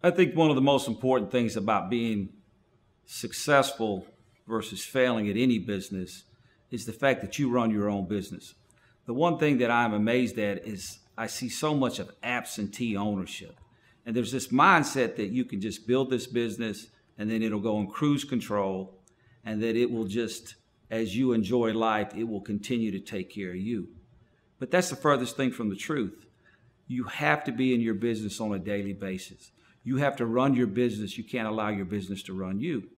I think one of the most important things about being successful versus failing at any business is the fact that you run your own business. The one thing that I'm amazed at is I see so much of absentee ownership. And there's this mindset that you can just build this business and then it'll go on cruise control and that it will just, as you enjoy life, it will continue to take care of you. But that's the furthest thing from the truth. You have to be in your business on a daily basis. You have to run your business. You can't allow your business to run you.